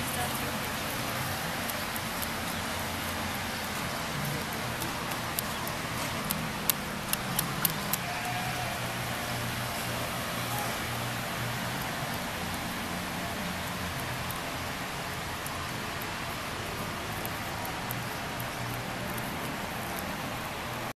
した